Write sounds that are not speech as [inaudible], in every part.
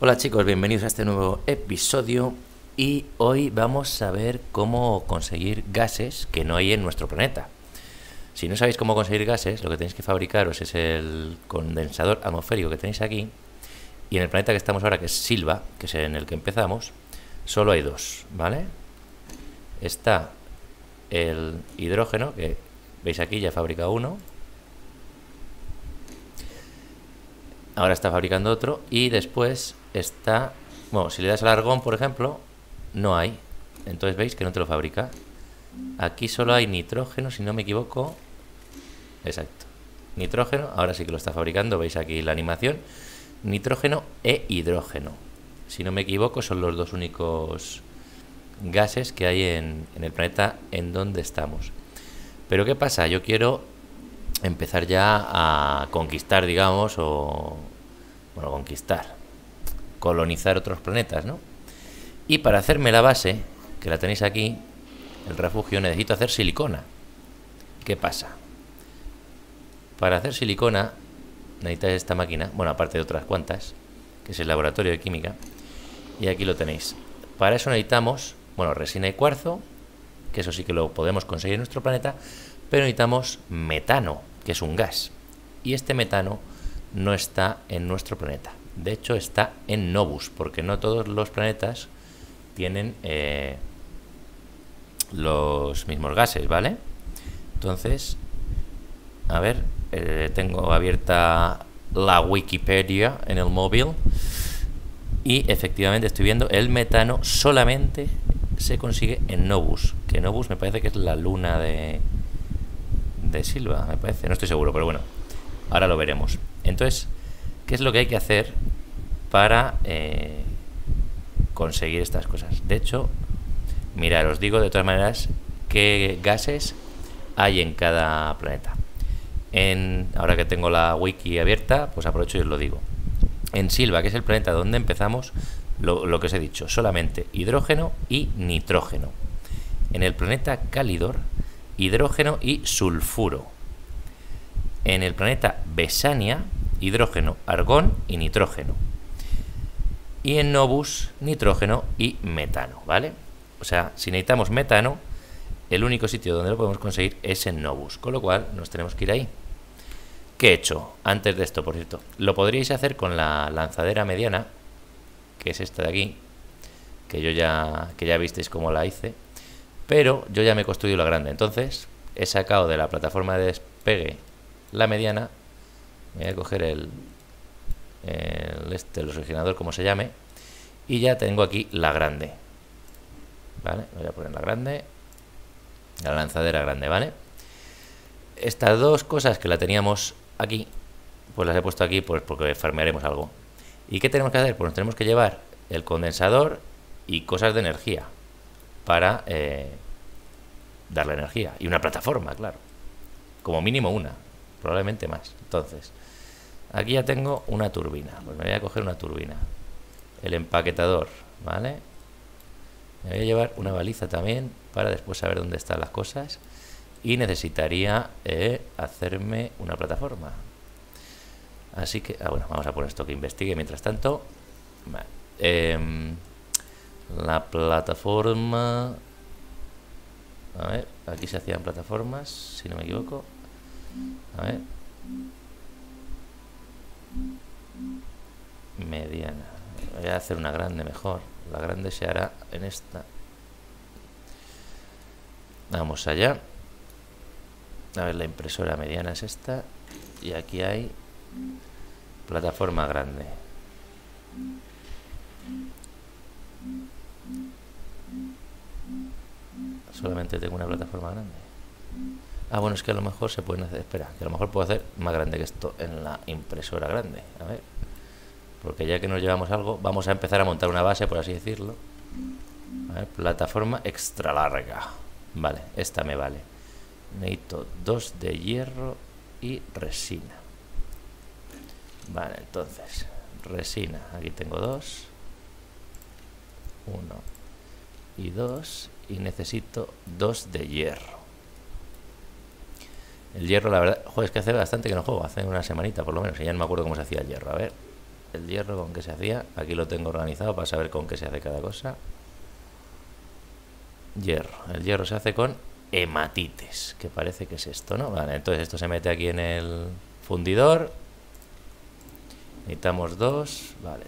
Hola chicos, bienvenidos a este nuevo episodio y hoy vamos a ver cómo conseguir gases que no hay en nuestro planeta. Si no sabéis cómo conseguir gases, lo que tenéis que fabricaros es el condensador atmosférico que tenéis aquí y en el planeta que estamos ahora, que es Silva, que es en el que empezamos, solo hay dos, ¿vale? Está el hidrógeno, que veis aquí ya fabrica uno, ahora está fabricando otro y después está, bueno, si le das al argón, por ejemplo, no hay. Entonces veis que no te lo fabrica. Aquí solo hay nitrógeno, si no me equivoco. Exacto. Nitrógeno, ahora sí que lo está fabricando, veis aquí la animación. Nitrógeno e hidrógeno. Si no me equivoco, son los dos únicos gases que hay en, en el planeta en donde estamos. Pero ¿qué pasa? Yo quiero empezar ya a conquistar, digamos, o... Bueno, conquistar colonizar otros planetas, ¿no? Y para hacerme la base, que la tenéis aquí, el refugio, necesito hacer silicona. ¿Qué pasa? Para hacer silicona necesitáis esta máquina, bueno, aparte de otras cuantas, que es el laboratorio de química, y aquí lo tenéis. Para eso necesitamos, bueno, resina y cuarzo, que eso sí que lo podemos conseguir en nuestro planeta, pero necesitamos metano, que es un gas. Y este metano no está en nuestro planeta. De hecho, está en Novus, porque no todos los planetas tienen eh, los mismos gases, ¿vale? Entonces, a ver, eh, tengo abierta la Wikipedia en el móvil y efectivamente estoy viendo el metano solamente se consigue en Novus, que Novus me parece que es la luna de de Silva, me parece, no estoy seguro, pero bueno, ahora lo veremos. Entonces, ¿Qué es lo que hay que hacer para eh, conseguir estas cosas? De hecho, mirad, os digo de todas maneras qué gases hay en cada planeta. En, ahora que tengo la wiki abierta, pues aprovecho y os lo digo. En Silva, que es el planeta donde empezamos, lo, que os he dicho, solamente hidrógeno y nitrógeno. En el planeta Cálidor, hidrógeno y sulfuro. En el planeta Besania, hidrógeno, argón y nitrógeno. Y en Novus, nitrógeno y metano, ¿vale? O sea, si necesitamos metano, el único sitio donde lo podemos conseguir es en Novus, con lo cual nos tenemos que ir ahí. ¿Qué he hecho antes de esto, por cierto? Lo podríais hacer con la lanzadera mediana, que es esta de aquí, que yo ya, que ya visteis cómo la hice, pero yo ya me he construido la grande, entonces he sacado de la plataforma de despegue la mediana voy a coger el, este, el originador, como se llame, y ya tengo aquí la grande. ¿Vale? Voy a poner la grande, la lanzadera grande, ¿vale? Estas dos cosas que la teníamos aquí, pues las he puesto aquí pues porque farmearemos algo. ¿Y qué tenemos que hacer? Pues nos tenemos que llevar el condensador y cosas de energía para eh, darle energía. Y una plataforma, claro. Como mínimo una, probablemente más. Entonces, Aquí ya tengo una turbina. Pues me voy a coger una turbina. El empaquetador, ¿vale? Me voy a llevar una baliza también para después saber dónde están las cosas. Y necesitaría eh, hacerme una plataforma. Así que, ah, bueno, vamos a poner esto que investigue mientras tanto. Em, la plataforma. A ver, aquí se hacían plataformas, si no me equivoco. A ver. mediana. Voy a hacer una grande mejor. La grande se hará en esta. Vamos allá. A ver la impresora mediana es esta. Y aquí hay plataforma grande. Solamente tengo una plataforma grande Ah, bueno, es que a lo mejor se pueden hacer. Espera, que a lo mejor puedo hacer más grande que esto en la impresora grande. A ver. Porque ya que nos llevamos algo, vamos a empezar a montar una base, por así decirlo. A ver, plataforma extra larga. Vale, esta me vale. Necesito dos de hierro y resina. Vale, entonces, resina. Aquí tengo dos. Uno y dos. Y necesito dos de hierro. El hierro, la verdad, joder, es que hace bastante que no juego, hace una semanita por lo menos, y ya no me acuerdo cómo se hacía el hierro. A ver, el hierro con qué se hacía. Aquí lo tengo organizado para saber con qué se hace cada cosa. Hierro. El hierro se hace con hematites, que parece que es esto, ¿no? Vale, entonces esto se mete aquí en el fundidor. Necesitamos dos. Vale,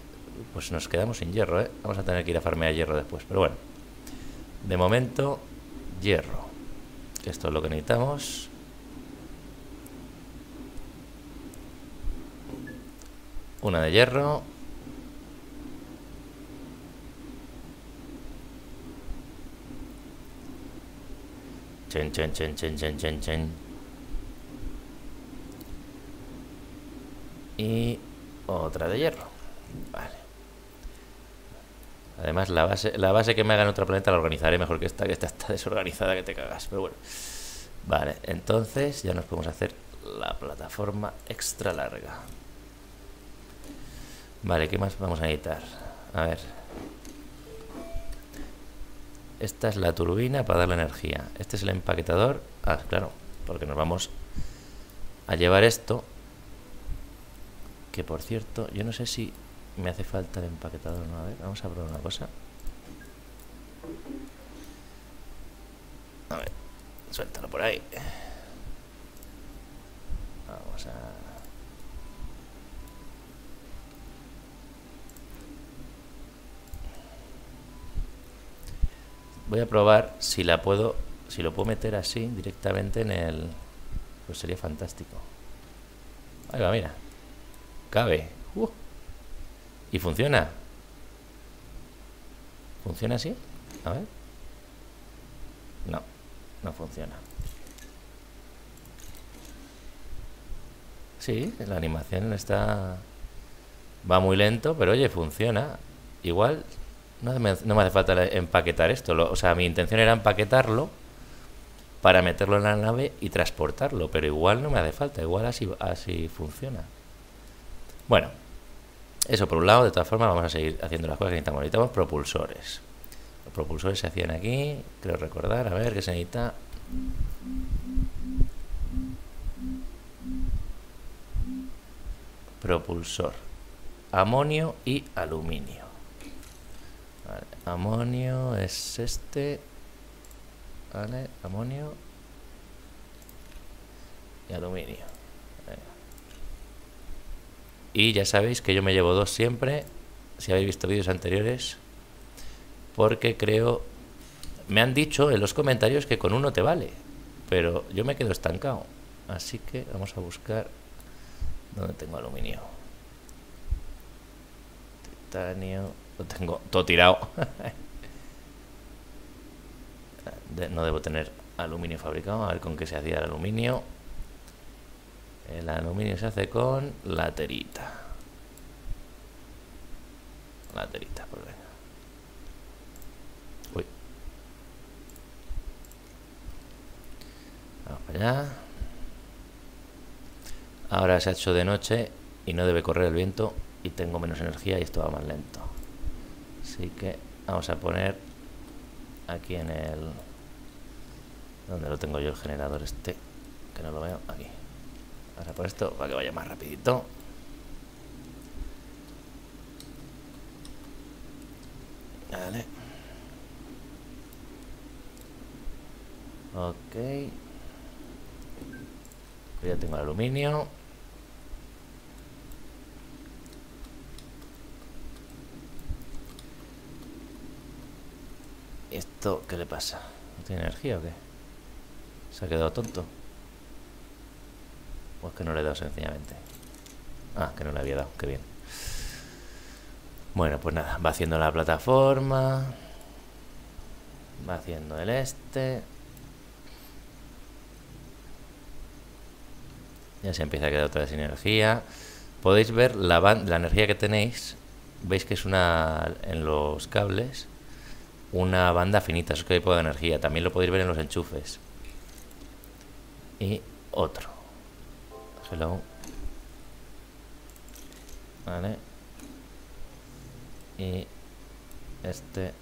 pues nos quedamos sin hierro, ¿eh? Vamos a tener que ir a farmear hierro después, pero bueno. De momento, hierro. Esto es lo que necesitamos. Una de hierro. Chen, chen, chen, chen, chen, chen, chen. Y otra de hierro. Vale. Además, la base, la base que me haga en otro planeta la organizaré mejor que esta, que esta está desorganizada que te cagas. Pero bueno. Vale, entonces ya nos podemos hacer la plataforma extra larga. Vale, ¿qué más vamos a necesitar? A ver. Esta es la turbina para darle energía. Este es el empaquetador. Ah, claro, porque nos vamos a llevar esto. Que por cierto, yo no sé si me hace falta el empaquetador. No, a ver, vamos a probar una cosa. A ver, suéltalo por ahí. Vamos a... Voy a probar si la puedo, si lo puedo meter así directamente en el... Pues sería fantástico. Ahí va, mira. Cabe. Uh. Y funciona. ¿Funciona así? A ver. No, no funciona. Sí, la animación está... Va muy lento, pero oye, funciona. Igual no me, hace falta empaquetar esto. o sea, mi intención era empaquetarlo para meterlo en la nave y transportarlo, pero igual no me hace falta, igual así, así funciona. Bueno, eso por un lado, de todas formas vamos a seguir haciendo las cosas que necesitamos. Necesitamos propulsores. Los propulsores se hacían aquí, creo recordar, a ver qué se necesita. Propulsor, amonio y aluminio. Amonio es este. Vale, amonio. Y aluminio. Y ya sabéis que yo me llevo dos siempre. Si habéis visto vídeos anteriores. Porque creo... Me han dicho en los comentarios que con uno te vale. Pero yo me quedo estancado. Así que vamos a buscar... ¿Dónde tengo aluminio? Titanio tengo todo tirado. no debo tener aluminio fabricado. A ver con qué se hacía el aluminio. El aluminio se hace con laterita. Laterita, pues venga. Uy. Vamos para allá. Ahora se ha hecho de noche y no debe correr el viento y tengo menos energía y esto va más lento. Así que vamos a poner aquí en el... ¿Dónde lo tengo yo el generador este? Que no lo veo. Aquí. Vamos a poner esto para que vaya más rapidito. Vale. Ok. Ya tengo el aluminio. ¿Esto qué le pasa? ¿No tiene energía o qué? ¿Se ha quedado tonto? ¿O es que no le he dado sencillamente? Ah, que no le había dado, qué bien. Bueno, pues nada, va haciendo la plataforma. Va haciendo el este. Ya se empieza a quedar otra vez sin energía. Podéis ver la, la energía que tenéis. Veis que es una en los cables una banda finita, es que hay poca energía. También lo podéis ver en los enchufes. Y otro. Hello. Vale. Y este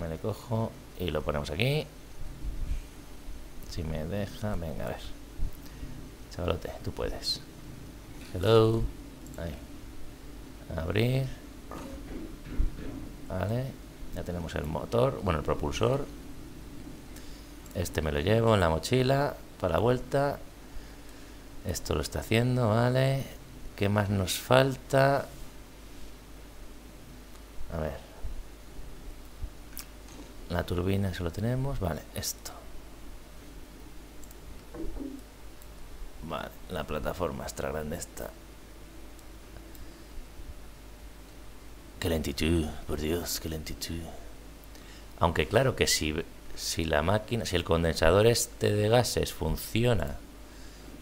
me le cojo y lo ponemos aquí. Si me deja, venga, a ver. Chavalote, tú puedes. Hello. Ahí. Abrir. Vale. Ya tenemos el motor, bueno, el propulsor. Este me lo llevo en la mochila para la vuelta. Esto lo está haciendo, ¿vale? ¿Qué más nos falta? A ver. La turbina, eso lo tenemos. Vale, esto. Vale, la plataforma extra grande está. Qué lentitud, por Dios, qué lentitud. Aunque claro que si, si la máquina, si el condensador este de gases funciona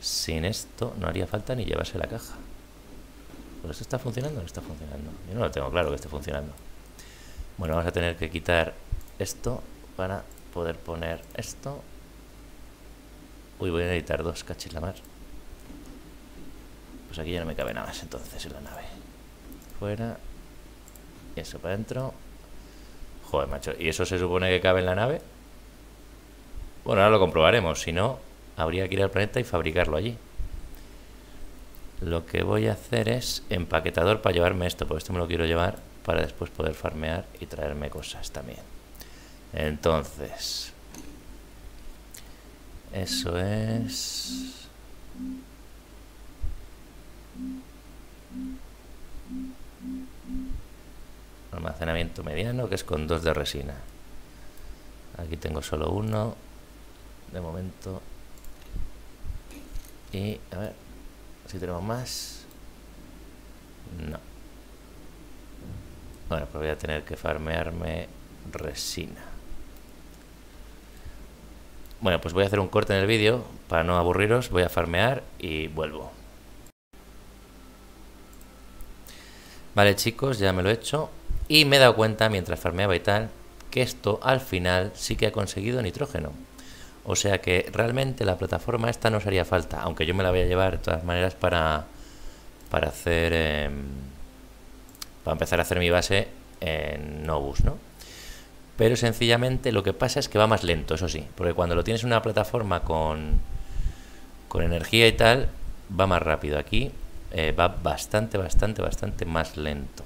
sin esto, no haría falta ni llevarse la caja. ¿Pero esto está funcionando o no está funcionando? Yo no lo tengo claro que esté funcionando. Bueno, vamos a tener que quitar esto para poder poner esto. Uy, voy a necesitar dos cachis la mar. Pues aquí ya no me cabe nada más entonces en la nave. Fuera. Y eso para adentro. Joder, macho. ¿Y eso se supone que cabe en la nave? Bueno, ahora lo comprobaremos. Si no, habría que ir al planeta y fabricarlo allí. Lo que voy a hacer es empaquetador para llevarme esto, porque esto me lo quiero llevar para después poder farmear y traerme cosas también. Entonces, eso es... Almacenamiento mediano, que es con dos de resina. Aquí tengo solo uno. De momento. Y, a ver, si tenemos más. No. Bueno, pues voy a tener que farmearme resina. Bueno, pues voy a hacer un corte en el vídeo para no aburriros. Voy a farmear y vuelvo. Vale chicos, ya me lo he hecho. Y me he dado cuenta mientras farmeaba y tal que esto al final sí que ha conseguido nitrógeno. O sea que realmente la plataforma esta no os haría falta, aunque yo me la voy a llevar de todas maneras para, para hacer... Em, para empezar a hacer mi base en Novus, ¿no? Pero sencillamente lo que pasa es que va más lento, eso sí, porque cuando lo tienes en una plataforma con, con energía y tal, va más rápido. Aquí eh, va bastante, bastante, bastante más lento.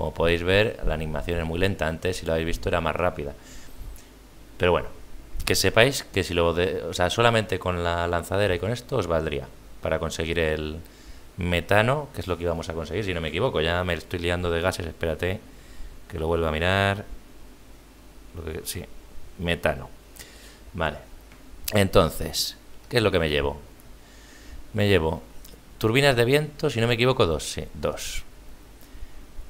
Como podéis ver, la animación es muy lenta. Antes, si lo habéis visto, era más rápida. Pero bueno, que sepáis que si lo de, o sea, solamente con la lanzadera y con esto os valdría para conseguir el, metano, que es lo que íbamos a conseguir, si no me equivoco. Ya me estoy liando de gases, espérate que lo vuelva a mirar. Sí, metano. Vale. Entonces, ¿qué es lo que me llevo? Me llevo turbinas de viento, si no me equivoco, dos, sí, dos.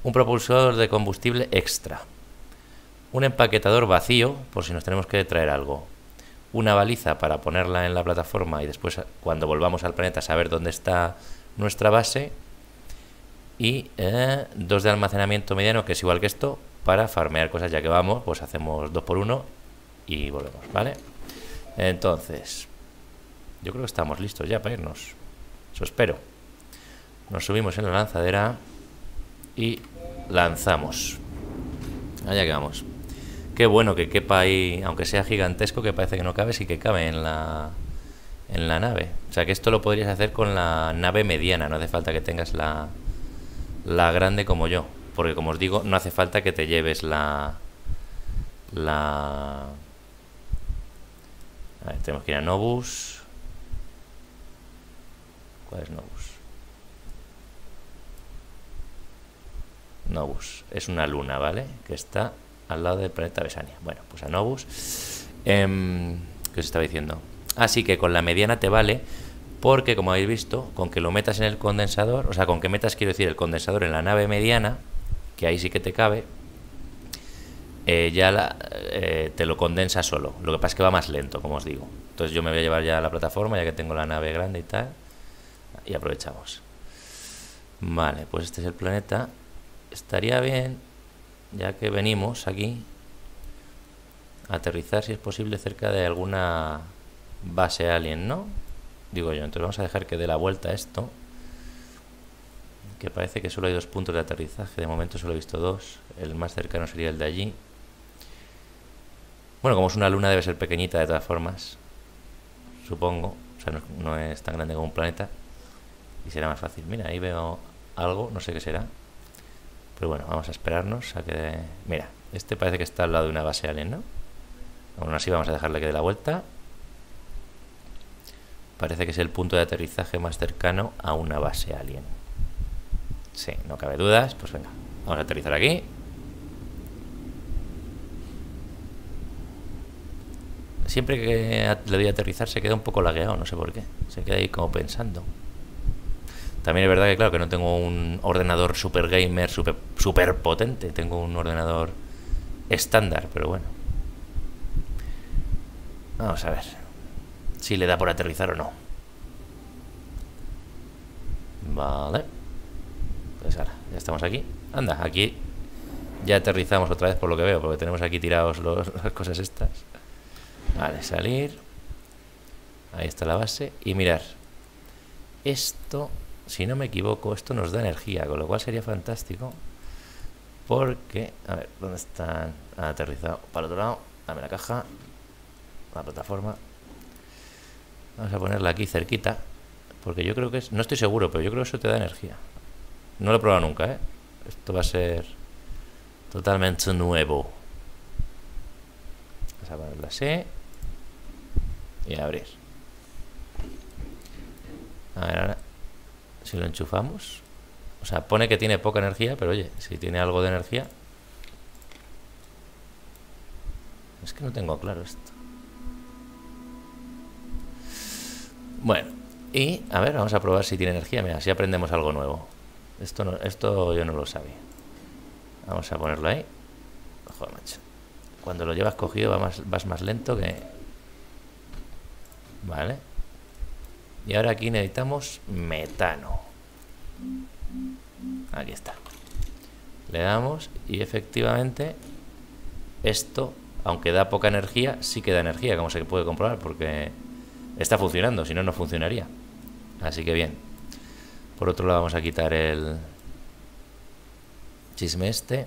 Un propulsor de combustible extra. Un empaquetador vacío, por si nos tenemos que traer algo. Una baliza para ponerla en la plataforma y después, cuando volvamos al planeta, saber dónde está nuestra base y eh, dos de almacenamiento mediano que es igual que esto para farmear cosas ya que vamos pues hacemos dos por uno y volvemos vale entonces yo creo que estamos listos ya para irnos eso espero nos subimos en la lanzadera y lanzamos allá que vamos qué bueno que quepa ahí aunque sea gigantesco que parece que no cabe sí que cabe en la en la nave. O sea que esto lo podrías hacer con la nave mediana, no hace falta que tengas la, la grande como yo. Porque como os digo, no hace falta que te lleves la... La... A ver, tenemos que ir a Novus. ¿Cuál es Novus? Novus. Es una luna, ¿vale? Que está al lado del planeta Besania. Bueno, pues a Novus. Eh, ¿Qué os estaba diciendo? Así que con la mediana te vale porque, como habéis visto, con que lo metas en el condensador, o sea, con que metas, quiero decir, el condensador en la nave mediana, que ahí sí que te cabe, eh, ya eh, te lo condensa solo. Lo que pasa es que va más lento, como os digo. Entonces yo me voy a llevar ya la plataforma, ya que tengo la nave grande y tal, y aprovechamos. Vale, pues este es el planeta. Estaría bien, ya que venimos aquí, aterrizar, si es posible, cerca de alguna base alien, ¿no? Digo yo, entonces vamos a dejar que dé la vuelta esto. Que parece que solo hay dos puntos de aterrizaje. De momento solo he visto dos. El más cercano sería el de allí. Bueno, como es una luna debe ser pequeñita de todas formas. Supongo. O sea, no, no es tan grande como un planeta. Y será más fácil. Mira, ahí veo algo, no sé qué será. Pero bueno, vamos a esperarnos a que... Mira, este parece que está al lado de una base alien, ¿no? Aún así vamos a dejarle que dé la vuelta. Parece que es el punto de aterrizaje más cercano a una base alien. Sí, no cabe dudas. Pues venga, vamos a aterrizar aquí. Siempre que le doy a aterrizar se queda un poco lagueado, no sé por qué. Se queda ahí como pensando. También es verdad que, claro, que no tengo un ordenador super gamer super, potente. Tengo un ordenador estándar, pero bueno. Vamos a ver si le da por aterrizar o no. Vale. Pues ahora, ya estamos aquí. Anda, aquí ya aterrizamos otra vez por lo que veo, porque tenemos aquí tirados [laughs] las cosas estas. Vale, salir. Ahí está la base. Y mirar. Esto, si no me equivoco, esto nos da energía, con lo cual sería fantástico. Porque, a ver, ¿dónde están? Ah, aterrizado. Para otro lado, dame la caja. La plataforma. Vamos a ponerla aquí cerquita. Porque yo creo que es. No estoy seguro, pero yo creo que eso te da energía. No lo he probado nunca, ¿eh? Esto va a ser totalmente nuevo. Vamos a ponerla así. Y abrir. A ver, ahora. Si lo enchufamos. O sea, pone que tiene poca energía, pero oye, si tiene algo de energía. Es que no tengo claro esto. Bueno, y a ver, vamos a probar si tiene energía. Mira, si aprendemos algo nuevo. Esto, esto yo no lo sabía. Vamos a ponerlo ahí. Cuando lo llevas cogido vas más lento que... Vale. Y ahora aquí necesitamos metano. Aquí está. Le damos y efectivamente esto, aunque da poca energía, sí que da energía, como se puede comprobar, porque está funcionando, si no, no funcionaría. Así que bien. Por otro lado vamos a quitar el chisme este.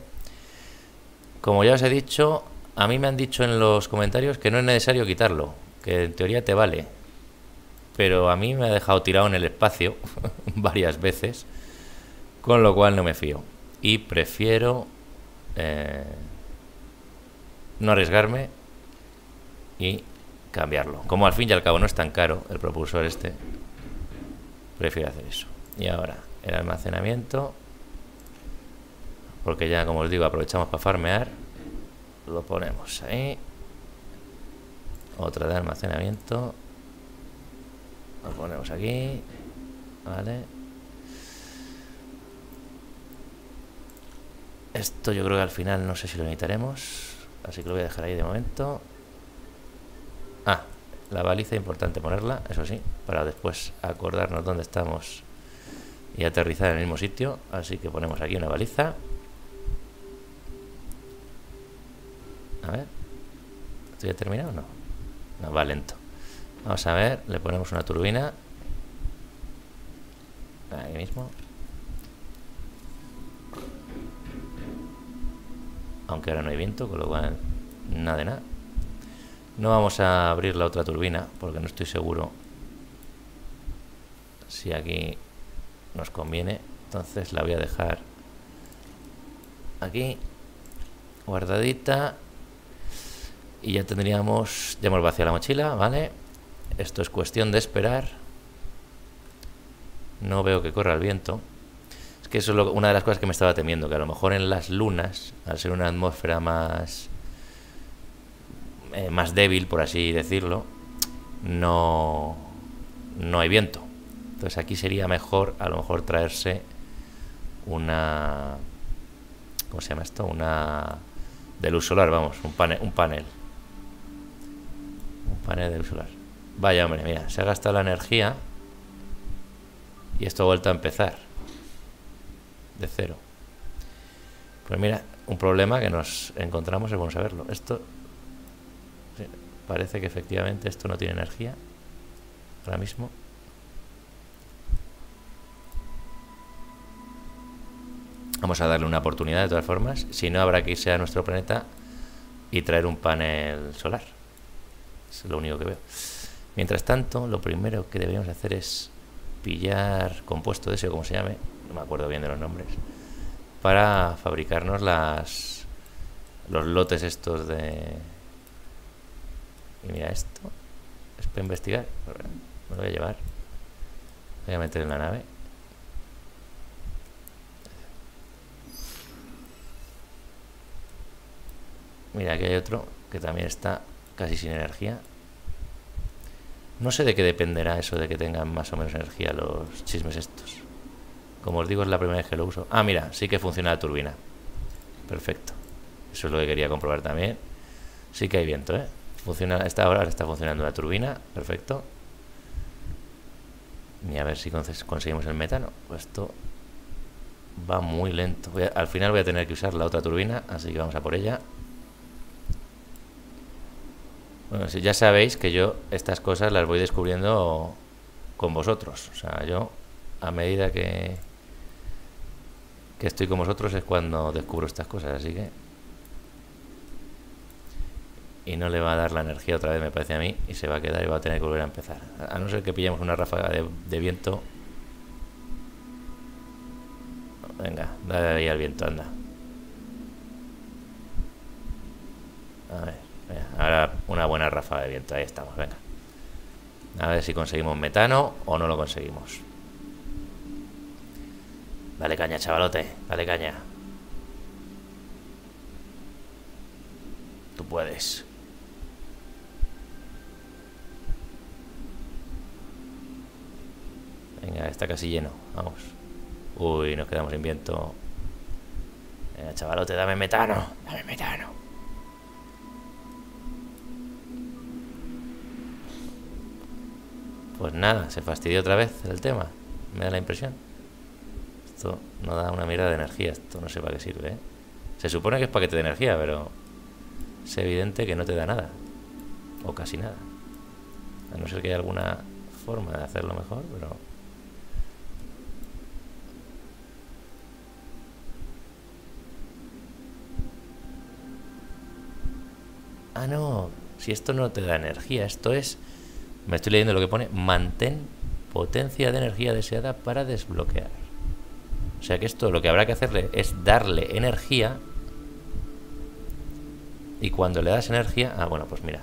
Como ya os he dicho, a mí me han dicho en los comentarios que no es necesario quitarlo, que en teoría te vale. Pero a mí me ha dejado tirado en el espacio [laughs] varias veces con lo cual no me fío. Y prefiero eh, no arriesgarme y cambiarlo. Como al fin y al cabo no es tan caro el propulsor este, prefiero hacer eso. Y ahora, el almacenamiento, porque ya como os digo, aprovechamos para farmear, lo ponemos ahí. Otra de almacenamiento, lo ponemos aquí, vale. Esto yo creo que al final no sé si lo necesitaremos. Así que lo voy a dejar ahí de momento. Ah, la baliza importante ponerla, eso sí, para después acordarnos dónde estamos y aterrizar en el mismo sitio. Así que ponemos aquí una baliza. A ver. ¿Estoy terminado o no? No, va lento. Vamos a ver, le ponemos una turbina. Ahí mismo. aunque ahora no hay viento, con lo cual nada de nada. No vamos a abrir la otra turbina porque no estoy seguro si aquí nos conviene. Entonces la voy a dejar aquí guardadita y ya tendríamos, ya hemos vaciado la mochila, ¿vale? Esto es cuestión de esperar. No veo que corra el viento que eso es una de las cosas que me estaba temiendo, que a lo mejor en las lunas, al ser una atmósfera más, eh, más débil, por así decirlo, no, no hay viento. Entonces aquí sería mejor a lo mejor traerse una... ¿Cómo se llama esto? Una... De luz solar, vamos, un panel. Un panel, un panel de luz solar. Vaya hombre, mira, se ha gastado la energía y esto ha vuelto a empezar de cero. Pues mira, un problema que nos encontramos es bueno saberlo. Esto parece que efectivamente esto no tiene energía ahora mismo. Vamos a darle una oportunidad de todas formas. Si no, habrá que irse a nuestro planeta y traer un panel solar. Es lo único que veo. Mientras tanto, lo primero que deberíamos hacer es pillar compuesto de ese como se llame, no me acuerdo bien de los nombres, para fabricarnos las los lotes estos de... Y mira esto. Es para investigar. Me lo voy a llevar. Voy a meter en la nave. Mira, aquí hay otro que también está casi sin energía. No sé de qué dependerá eso de que tengan más o menos energía los chismes estos. Como os digo, es la primera vez que lo uso. Ah, mira, sí que funciona la turbina. Perfecto. Eso es lo que quería comprobar también. Sí que hay viento, ¿eh? Funciona, esta ahora está funcionando la turbina. Perfecto. Y a ver si conseguimos el metano. Pues esto va muy lento. al final voy a tener que usar la otra turbina, así que vamos a por ella. Bueno, si ya sabéis que yo estas cosas las voy descubriendo con vosotros. O sea, yo a medida que, que estoy con vosotros es cuando descubro estas cosas, así que... Y no le va a dar la energía otra vez, me parece a mí, y se va a quedar y va a tener que volver a empezar. A no ser que pillemos una ráfaga de, viento. Venga, dale ahí al viento, anda. A ver. Ahora una buena ráfaga de viento, ahí estamos, venga. A ver si conseguimos metano o no lo conseguimos. Dale caña, chavalote, dale caña. Tú puedes. Venga, está casi lleno, vamos. Uy, nos quedamos sin viento. Venga, chavalote, dame metano, dame metano. Pues nada, se fastidió otra vez el tema, me da la impresión. Esto no da una mierda de energía, esto no sé para qué sirve. ¿eh? Se supone que es para que te dé energía, pero es evidente que no te da nada, o casi nada. A no ser que haya alguna forma de hacerlo mejor, pero... Ah, no, si esto no te da energía, esto es me estoy leyendo lo que pone, mantén potencia de energía deseada para desbloquear. O sea que esto lo que habrá que hacerle es darle energía. Y cuando le das energía... Ah, bueno, pues mira.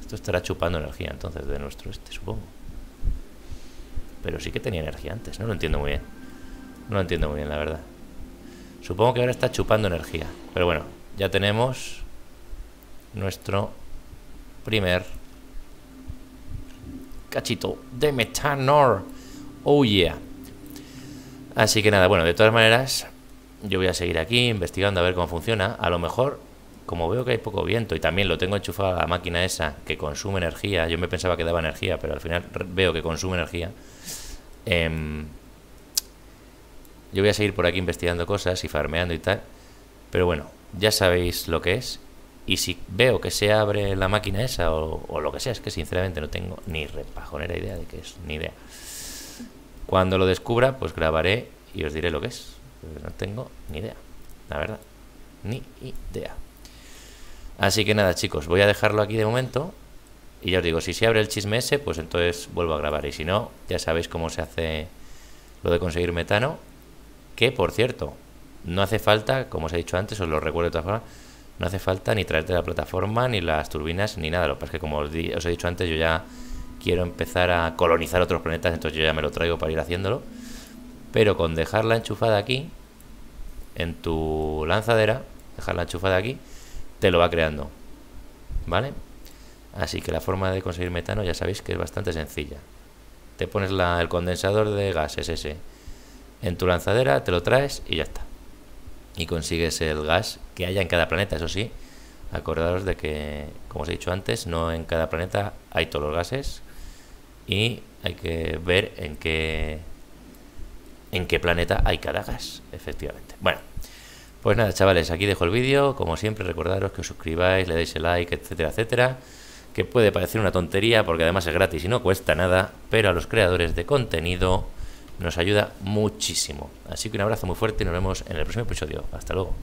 Esto estará chupando energía entonces de nuestro este, supongo. Pero sí que tenía energía antes, no lo entiendo muy bien. No lo entiendo muy bien, la verdad. Supongo que ahora está chupando energía. Pero bueno, ya tenemos nuestro primer cachito de metanor. Oh yeah. Así que nada, bueno, de todas maneras, yo voy a seguir aquí investigando a ver cómo funciona. A lo mejor, como veo que hay poco viento y también lo tengo enchufado a la máquina esa que consume energía, yo me pensaba que daba energía, pero al final veo que consume energía. Em, yo voy a seguir por aquí investigando cosas y farmeando y tal. Pero bueno, ya sabéis lo que es y si veo que se abre la máquina esa o, lo que sea, es que sinceramente no tengo ni repajonera idea de qué es, ni idea. Cuando lo descubra, pues grabaré y os diré lo que es. no tengo ni idea, la verdad. Ni idea. Así que nada, chicos, voy a dejarlo aquí de momento. Y ya os digo, si se abre el chisme ese, pues entonces vuelvo a grabar. Y si no, ya sabéis cómo se hace lo de conseguir metano. Que, por cierto, no hace falta, como os he dicho antes, os lo recuerdo de todas formas, no hace falta ni traerte la plataforma, ni las turbinas, ni nada. Lo que pasa es que, como os, he dicho antes, yo ya quiero empezar a colonizar otros planetas, entonces yo ya me lo traigo para ir haciéndolo. Pero con dejarla enchufada aquí, en tu lanzadera, dejarla enchufada aquí, te lo va creando. ¿Vale? Así que la forma de conseguir metano ya sabéis que es bastante sencilla. Te pones el condensador de gases ese en tu lanzadera, te lo traes y ya está y consigues el gas que haya en cada planeta, eso sí. Acordaros de que, como os he dicho antes, no en cada planeta hay todos los gases y hay que ver en qué en qué planeta hay cada gas, efectivamente. Bueno, pues nada, chavales, aquí dejo el vídeo. Como siempre, recordaros que os suscribáis, le deis el like, etcétera, etcétera. Que puede parecer una tontería porque además es gratis y no cuesta nada, pero a los creadores de contenido nos ayuda muchísimo. Así que un abrazo muy fuerte y nos vemos en el próximo episodio. Hasta luego.